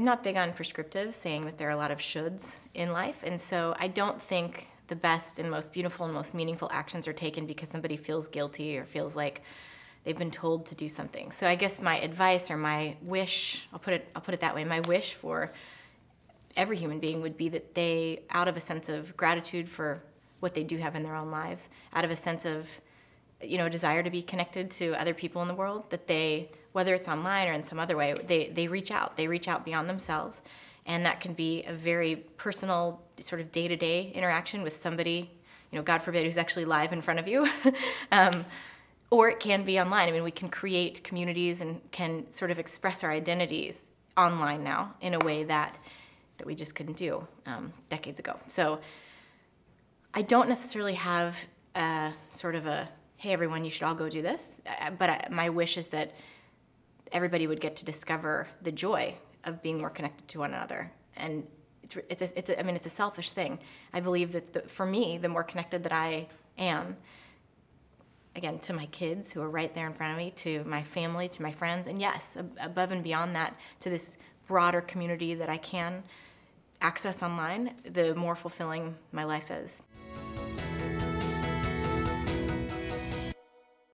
I'm not big on prescriptive, saying that there are a lot of shoulds in life, and so I don't think the best and most beautiful and most meaningful actions are taken because somebody feels guilty or feels like they've been told to do something. So I guess my advice or my wish, I'll put it I'll put it that way, my wish for every human being would be that they out of a sense of gratitude for what they do have in their own lives, out of a sense of you know, desire to be connected to other people in the world, that they, whether it's online or in some other way, they, they reach out. They reach out beyond themselves. And that can be a very personal, sort of day to day interaction with somebody, you know, God forbid, who's actually live in front of you. um, or it can be online. I mean, we can create communities and can sort of express our identities online now in a way that, that we just couldn't do um, decades ago. So I don't necessarily have a, sort of a hey, everyone, you should all go do this. Uh, uh, but I, my wish is that everybody would get to discover the joy of being more connected to one another. And it's, it's, a, it's a, I mean, it's a selfish thing. I believe that the, for me, the more connected that I am, again, to my kids who are right there in front of me, to my family, to my friends, and yes, above and beyond that, to this broader community that I can access online, the more fulfilling my life is.